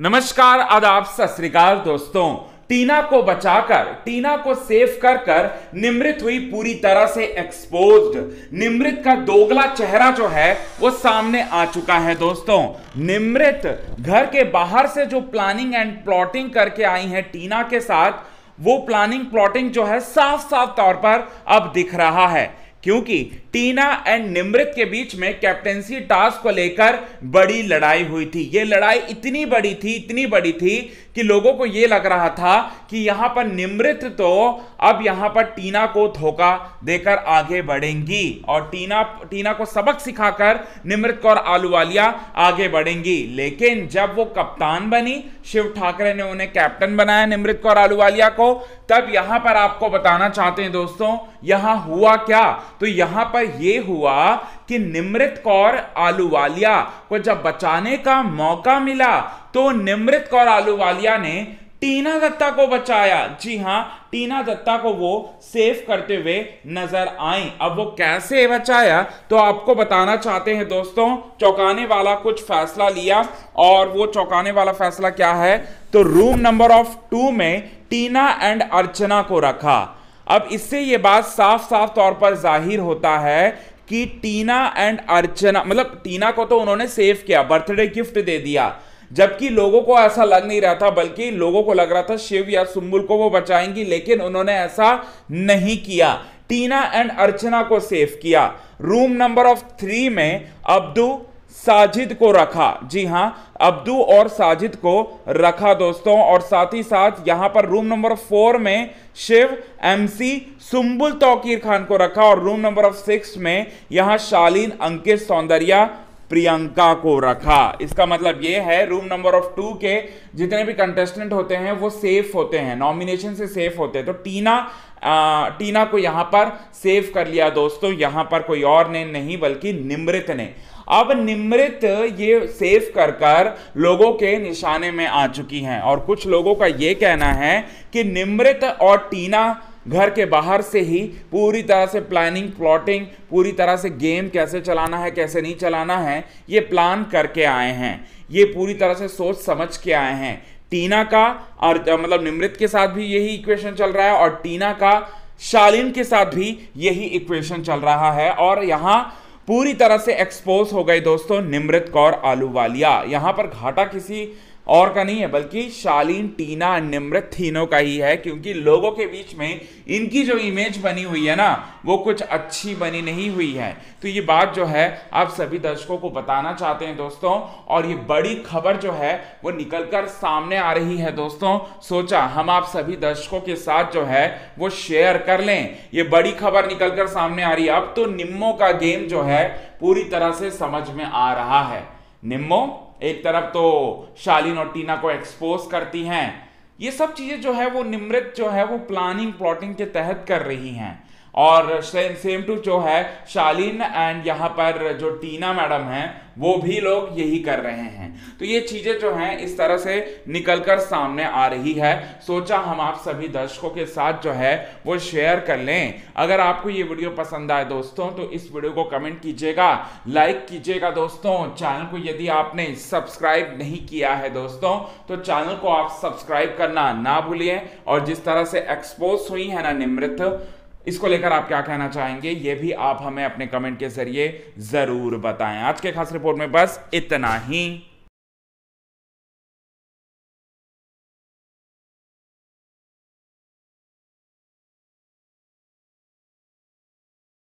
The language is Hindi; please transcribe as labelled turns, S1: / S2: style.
S1: नमस्कार, आदाब सत दोस्तों। टीना को बचाकर, टीना को सेफ़ कर कर निमृत हुई पूरी तरह से एक्सपोज्ड निमृत का दोगला चेहरा जो है, वो सामने आ चुका है दोस्तों। निमृत घर के बाहर से जो प्लानिंग एंड प्लॉटिंग करके आई है टीना के साथ, वो प्लानिंग प्लॉटिंग जो है साफ़ साफ़ तौर पर अब दिख रहा है। क्योंकि टीना एंड निमृत के बीच में कैप्टेंसी टास्क को लेकर बड़ी लड़ाई हुई थी। ये लड़ाई इतनी बड़ी थी, इतनी बड़ी थी कि लोगों को यह लग रहा था कि यहाँ पर निमृत तो अब यहाँ पर टीना को धोखा देकर आगे बढ़ेंगी और टीना टीना को सबक सिखाकर निमृत कौर आलूवालिया आगे बढ़ेंगी। लेकिन जब वो कप्तान बनी, शिव ठाकरे ने उन्हें कैप्टन बनाया निमृत कौर आलूवालिया को, तब यहाँ पर आपको बताना चाहते हैं दोस्तों यहाँ हुआ क्या? तो यहाँ पर यह हुआ कि निमृत कौर आलूवालिया को जब बचाने का मौका मिला तो निमृत कौर आलूवालिया ने टीना दत्ता को बचाया। जी हाँ, टीना दत्ता को वो सेव करते हुए नज़र आई। अब वो कैसे बचाया? तो आपको बताना चाहते हैं दोस्तों, चौंकाने वाला कुछ फैसला लिया और वो चौंकाने वाला फैसला क्या है? तो रूम नंबर ऑफ़ टू में टीना एंड अर्चना को रखा। अब इससे ये बात साफ़ साफ़ तौर पर ज़ाहिर होता है कि टीना एंड अर्चना मतलब टीना को तो उन्होंने सेव किया बर्थडे गिफ्ट दे दिया। जबकि लोगों को ऐसा लग नहीं रहा था, बल्कि लोगों को लग रहा था शिव या सुम्बुल को वो बचाएँगी, लेकिन उन्होंने ऐसा नहीं किया। टीना एंड अर्चना को सेव किया। रूम नंबर ऑफ़ थ्री में अब्दू साजिद को रखा। जी हाँ अब्दू और साजिद को रखा दोस्तों और साथ ही साथ यहाँ पर रूम नंबर फोर में शिव एमसी सुम्बुल तौकीर खान को रखा और रूम नंबर ऑफ़ सिक्स में यहाँ शालीन अंकित सौंदर्या प्रियंका को रखा। इसका मतलब ये है रूम नंबर ऑफ़ टू के जितने भी कंटेस्टेंट होते हैं वो सेफ़ होते हैं। नॉमिनेशन से सेफ़ होते हैं। तो टीना आ, टीना को यहाँ पर सेव कर लिया दोस्तों। यहाँ पर कोई और ने नहीं बल्कि निमृत ने। अब निमृत ये सेव कर कर लोगों के निशाने में आ चुकी हैं। और कुछ लोगों का ये कहना है कि निमृत और टीना घर के बाहर से ही पूरी तरह से प्लानिंग प्लॉटिंग पूरी तरह से गेम कैसे चलाना है, कैसे नहीं चलाना है, ये प्लान करके आए हैं। ये पूरी तरह से सोच समझ के आए हैं। टीना का और मतलब निमृत के साथ भी यही इक्वेशन चल रहा है और टीना का शालीन के साथ भी यही इक्वेशन चल रहा है। और यहाँ पूरी तरह से एक्सपोज हो गए दोस्तों निमृत कौर आलूवालिया। यहाँ पर घाटा किसी और का नहीं है, बल्कि शालीन, टीना, निमृत तीनों का ही है, क्योंकि लोगों के बीच में इनकी जो इमेज बनी हुई है ना, वो कुछ अच्छी बनी नहीं हुई है। तो ये बात जो है, आप सभी दर्शकों को बताना चाहते हैं दोस्तों, और ये बड़ी खबर जो है, वो निकलकर सामने आ रही है दोस्तों। सोचा, हम आप सभी दर्शकों के साथ जो है, वो शेयर कर लें। ये बड़ी खबर निकलकर सामने आ रही है। अब तो निम्मो का गेम जो है, पूरी तरह से समझ में आ रहा है। निम्मो एक तरफ़ तो शालीन और टीना को एक्सपोज करती हैं। ये सब चीज़ें जो है वो निमृत जो है वो प्लानिंग प्लॉटिंग के तहत कर रही हैं। और सेम सेम टू जो है शालीन एंड यहाँ पर जो टीना मैडम हैं, वो भी लोग यही कर रहे हैं। तो ये चीज़ें जो हैं, इस तरह से निकलकर सामने आ रही है। सोचा हम आप सभी दर्शकों के साथ जो है, वो शेयर कर लें। अगर आपको ये वीडियो पसंद आए दोस्तों तो इस वीडियो को कमेंट कीजिएगा लाइक कीजिएगा दोस्तों। चैनल को यदि आपने सब्सक्राइब नहीं किया है दोस्तों तो चैनल को आप सब्सक्राइब करना ना भूलिए। और जिस तरह से एक्सपोज हुई है ना निमृत इसको लेकर आप क्या कहना चाहेंगे, ये भी आप हमें अपने कमेंट के ज़रिए ज़रूर बताएँ। आज के खास रिपोर्ट में बस इतना ही।